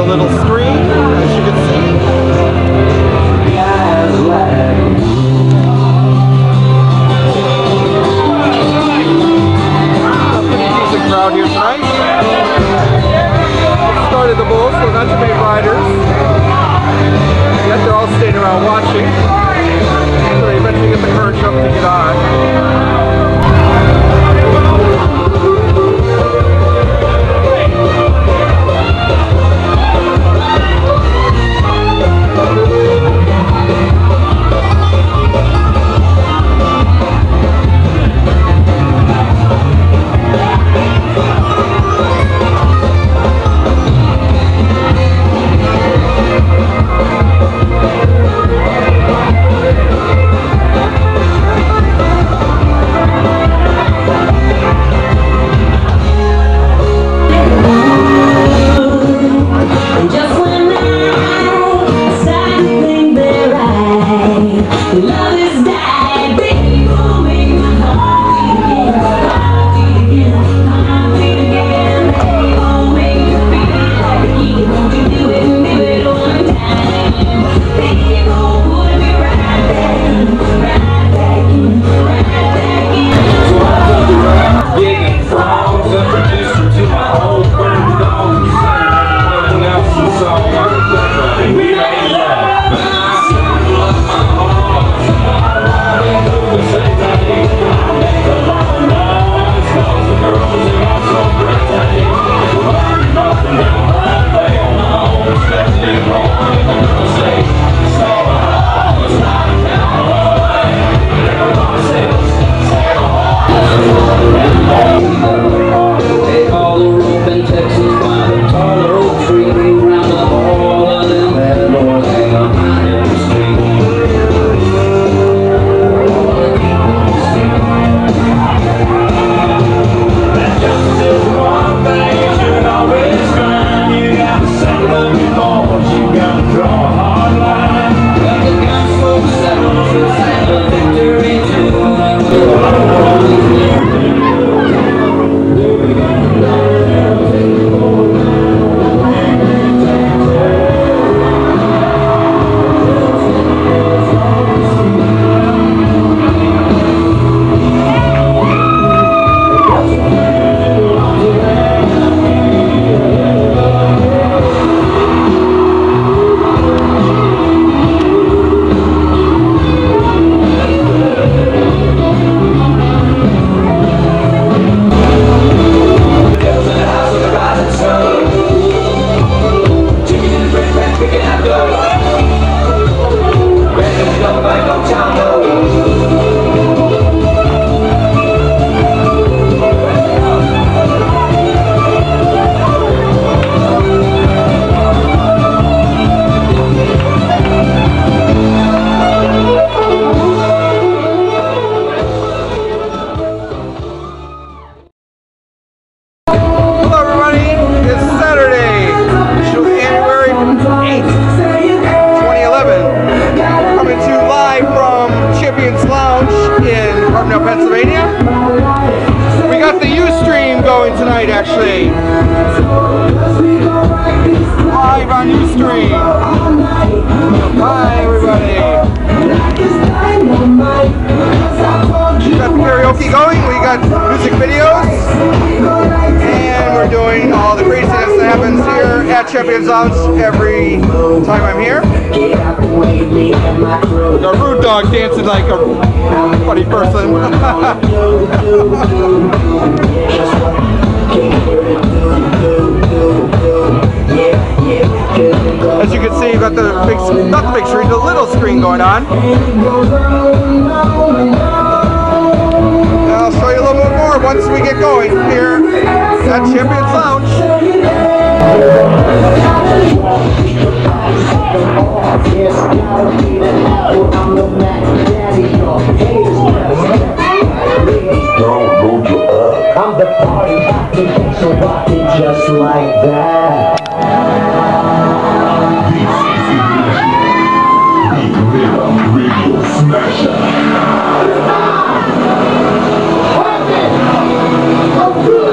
the little screen, as you can see. God. Live on Ustream. Bye, everybody. We got karaoke going. We got music videos. And we're doing all the craziness that happens here at Champions Lounge every time I'm here. The rude dog dancing like a funny person. So you've got the big, not the big screen, the little screen going on. And I'll show you a little bit more once we get going here at Champions Lounge. I'm the party, so rock it just like that. Smasher! Weapon! Approved!